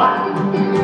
Bye.